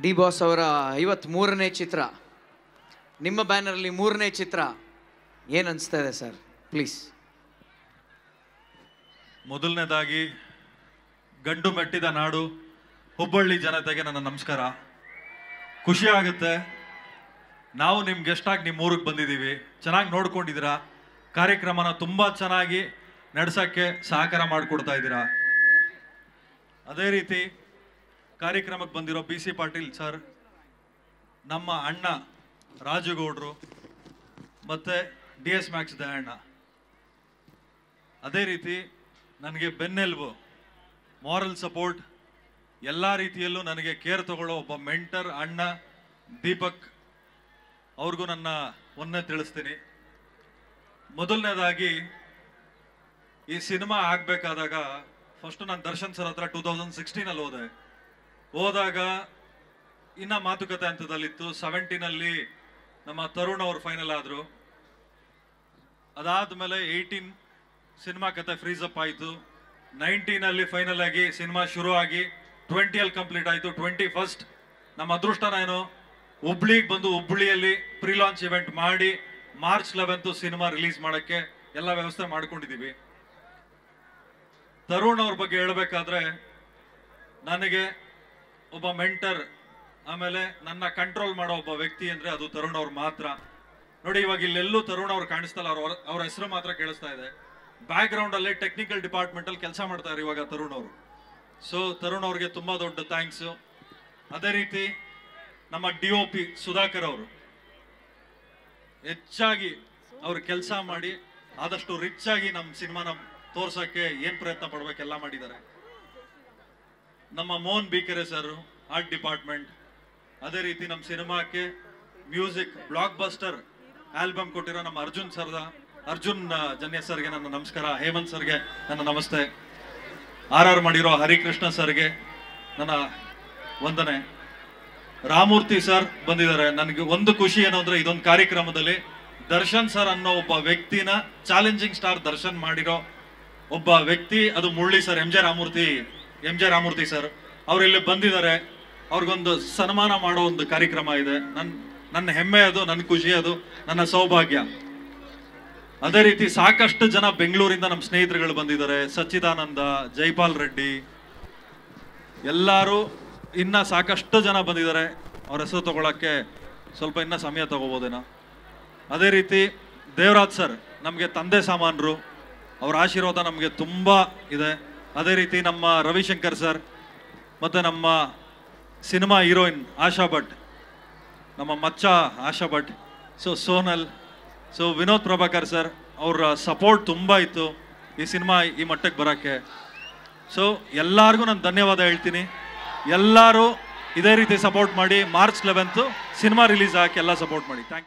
D boss ಅವರ ಐವತ್ತ್ಮೂರನೇ ಚಿತ್ರ. ನಿಮ್ಮ ಬ್ಯಾನರಲ್ಲಿ ಮೂರನೇ ಚಿತ್ರ. ಏನು ಅನಿಸ್ತಾ ಇದೆ ಸರ್? ಪ್ಲೀಸ್ ಮೊದಲನೇದಾಗಿ, ಗಂಡು ಮೆಟ್ಟಿದ ನಾಡು, ಹುಬ್ಬಳ್ಳಿ ಜನತೆಗೆ ನನ್ನ ನಮಸ್ಕಾರ. ಖುಷಿ ಆಗುತ್ತೆ. ನಾವು ನಿಮ್ಮ ಗೆಸ್ಟಾಗಿ ನಿಮ್ಮ ಊರಿಗೆ ಬಂದಿದ್ದೀವಿ. ಚೆನ್ನಾಗಿ ನೋಡ್ಕೊಂಡಿದ್ದೀರಾ? ಕಾರ್ಯಕ್ರಮನ ತುಂಬ ಚೆನ್ನಾಗಿ ನಡೆಸೋಕ್ಕೆ ಸಹಕಾರ ಮಾಡಿಕೊಡ್ತಾ ಇದ್ದೀರಾ? ಅದೇ ರೀತಿ ಕಾರ್ಯಕ್ರಮಕ್ಕೆ ಬಂದಿರೋ ಬಿ ಸಿ ಪಾಟೀಲ್ ಸರ್, ನಮ್ಮ ಅಣ್ಣ ರಾಜುಗೌಡರು ಮತ್ತು ಡಿ ಎಸ್ ಮ್ಯಾಕ್ಸ್ ದಯಣ್ಣ. ಅದೇ ರೀತಿ ನನಗೆ ಬೆನ್ನೆಲುಬು ಮಾರಲ್ ಸಪೋರ್ಟ್ ಎಲ್ಲ ರೀತಿಯಲ್ಲೂ ನನಗೆ ಕೇರ್ ತಗೊಳ್ಳೋ ಒಬ್ಬ ಮೆಂಟರ್ ಅಣ್ಣ ದೀಪಕ್ ಅವ್ರಿಗೂ ನನ್ನ ಒಂದೇ ತಿಳಿಸ್ತೀನಿ. ಮೊದಲನೇದಾಗಿ, ಈ ಸಿನಿಮಾ ಆಗಬೇಕಾದಾಗ ಫಸ್ಟು ನಾನು ದರ್ಶನ್ ಸರ್ ಹತ್ರ ಟೂ ತೌಸಂಡ್ ಸಿಕ್ಸ್ಟೀನಲ್ಲಿ ಹೋದೆ. ಹೋದಾಗ ಇನ್ನ ಮಾತುಕತೆ ಹಂತದಲ್ಲಿತ್ತು. ಸೆವೆಂಟೀನಲ್ಲಿ ನಮ್ಮ ತರುಣ್ ಅವರು ಫೈನಲ್ ಆದರು. ಅದಾದ್ಮೇಲೆ ಏಯ್ಟೀನ್ ಸಿನಿಮಾ ಕತೆ ಫ್ರೀಸ್ ಅಪ್ ಆಯಿತು. ನೈನ್ಟೀನಲ್ಲಿ ಫೈನಲ್ ಆಗಿ ಸಿನಿಮಾ ಶುರು ಆಗಿ ಟ್ವೆಂಟಿಯಲ್ಲಿ ಕಂಪ್ಲೀಟ್ ಆಯಿತು. ಟ್ವೆಂಟಿ ಫಸ್ಟ್ ನಮ್ಮ ಅದೃಷ್ಟನೇನು ಹುಬ್ಳಿಗೆ ಬಂದು ಹುಬ್ಳಿಯಲ್ಲಿ ಪ್ರೀ ಲಾಂಚ್ ಇವೆಂಟ್ ಮಾಡಿ ಮಾರ್ಚ್ ಲೆವೆಂತು ಸಿನಿಮಾ ರಿಲೀಸ್ ಮಾಡೋಕ್ಕೆ ಎಲ್ಲ ವ್ಯವಸ್ಥೆ ಮಾಡ್ಕೊಂಡಿದ್ದೀವಿ ತರುಣ್ ಅವ್ರ ಬಗ್ಗೆ ಹೇಳಬೇಕಾದ್ರೆ ನನಗೆ ಒಬ್ಬ ಮೆಂಟರ್, ಆಮೇಲೆ ನನ್ನ ಕಂಟ್ರೋಲ್ ಮಾಡೋ ಒಬ್ಬ ವ್ಯಕ್ತಿ ಅಂದ್ರೆ ಅದು ತರುಣ್ ಅವ್ರು ಮಾತ್ರ. ನೋಡಿ, ಇವಾಗ ಇಲ್ಲೆಲ್ಲೂ ತರುಣ್ ಅವ್ರು ಕಾಣಿಸ್ತಲ್ಲ ಅವ್ರ ಅವ್ರ ಹೆಸರು ಮಾತ್ರ ಕೇಳಿಸ್ತಾ ಇದೆ. ಬ್ಯಾಕ್ ಗ್ರೌಂಡ್ ಅಲ್ಲಿ ಟೆಕ್ನಿಕಲ್ ಡಿಪಾರ್ಟ್ಮೆಂಟ್ ಅಲ್ಲಿ ಕೆಲಸ ಮಾಡ್ತಾರೆ ಇವಾಗ ತರುಣ್ ಅವರು. ಸೊ ತರುಣ್ ಅವ್ರಿಗೆ ತುಂಬಾ ದೊಡ್ಡ ಥ್ಯಾಂಕ್ಸ್ ಅದೇ ರೀತಿ ನಮ್ಮ ಡಿ ಒ ಪಿ ಸುಧಾಕರ್ ಅವರು ಹೆಚ್ಚಾಗಿ ಅವ್ರು ಕೆಲಸ ಮಾಡಿ ಆದಷ್ಟು ರಿಚ್ ಆಗಿ ನಮ್ಮ ಸಿನಿಮಾನ ತೋರ್ಸೋಕ್ಕೆ ಏನು ಪ್ರಯತ್ನ ಪಡ್ಬೇಕೆಲ್ಲ ಮಾಡಿದ್ದಾರೆ. ನಮ್ಮ Mohan Bikere sir art department ಅದೇ ರೀತಿ ನಮ್ಮ ಸಿನಿಮಾಕ್ಕೆ ಮ್ಯೂಸಿಕ್ ಬ್ಲಾಕ್ ಬಸ್ಟರ್ ಆಲ್ಬಮ್ ಕೊಟ್ಟಿರೋ ನಮ್ಮ ಅರ್ಜುನ್ ಸರ್ದ. ಅರ್ಜುನ್ ಜನ್ಯ ಸರ್ಗೆ ನನ್ನ ನಮಸ್ಕಾರ. ಹೇಮಂತ್ ಸರ್ಗೆ ನನ್ನ ನಮಸ್ತೆ. ಆರ್ ಆರ್ ಮಾಡಿರೋ ಹರಿಕೃಷ್ಣ ಸರ್ಗೆ ನನ್ನ ವಂದನೆ. ರಾಮೂರ್ತಿ ಸರ್ ಬಂದಿದ್ದಾರೆ. ನನಗೆ ಒಂದು ಖುಷಿ ಏನು ಅಂದ್ರೆ ಇದೊಂದು ಕಾರ್ಯಕ್ರಮದಲ್ಲಿ ದರ್ಶನ್ ಸರ್ ಅನ್ನೋ ಒಬ್ಬ ವ್ಯಕ್ತಿನ ಚಾಲೆಂಜಿಂಗ್ ಸ್ಟಾರ್ ದರ್ಶನ್ ಮಾಡಿರೋ ಒಬ್ಬ ವ್ಯಕ್ತಿ, ಅದು Murali sir, M J Ramurthy. M J Ramurthy sir, ಅವ್ರು ಇಲ್ಲಿ ಬಂದಿದ್ದಾರೆ. ಅವ್ರಿಗೊಂದು ಸನ್ಮಾನ ಮಾಡೋ ಒಂದು ಕಾರ್ಯಕ್ರಮ ಇದೆ. ನನ್ನ ನನ್ನ ಹೆಮ್ಮೆ ಅದು ನನ್ನ ಖುಷಿ ಅದು, ನನ್ನ ಸೌಭಾಗ್ಯ. ಅದೇ ರೀತಿ ಸಾಕಷ್ಟು ಜನ ಬೆಂಗಳೂರಿಂದ ನಮ್ಮ ಸ್ನೇಹಿತರುಗಳು ಬಂದಿದ್ದಾರೆ. ಸಚ್ಚಿದಾನಂದ, ಜೈಪಾಲ್ ರೆಡ್ಡಿ, ಎಲ್ಲರೂ ಇನ್ನ ಸಾಕಷ್ಟು ಜನ ಬಂದಿದ್ದಾರೆ. ಅವ್ರ ಹೆಸರು ತಗೊಳಕ್ಕೆ ಸ್ವಲ್ಪ ಇನ್ನ ಸಮಯ ತಗೋಬೋದೇನೋ. ಅದೇ ರೀತಿ ದೇವರಾಜ್ ಸರ್, ನಮಗೆ ತಂದೆ ಸಾಮಾನ್ರು. ಅವರ ಆಶೀರ್ವಾದ ನಮಗೆ ತುಂಬ ಇದೆ. ಅದೇ ರೀತಿ ನಮ್ಮ ರವಿಶಂಕರ್ ಸರ್ ಮತ್ತು ನಮ್ಮ ಸಿನಿಮಾ ಹೀರೋಯಿನ್ ಆಶಾ ಭಟ್, ನಮ್ಮ ಮಚ್ಚ Asha Bhat so Sonal so Vinod Prabhakar sir ಅವರ ಸಪೋರ್ಟ್ ತುಂಬ ಇತ್ತು ಈ ಸಿನಿಮಾ ಈ ಮಟ್ಟಕ್ಕೆ ಬರೋಕ್ಕೆ. ಸೊ ಎಲ್ಲರಿಗೂ ನಾನು ಧನ್ಯವಾದ ಹೇಳ್ತೀನಿ. ಎಲ್ಲರೂ ಇದೇ ರೀತಿ ಸಪೋರ್ಟ್ ಮಾಡಿ ಮಾರ್ಚ್ ಲೆವೆಂತು ಸಿನಿಮಾ ರಿಲೀಸ್ ಆಗಕ್ಕೆ ಎಲ್ಲ ಸಪೋರ್ಟ್ ಮಾಡಿ. ಥ್ಯಾಂಕ್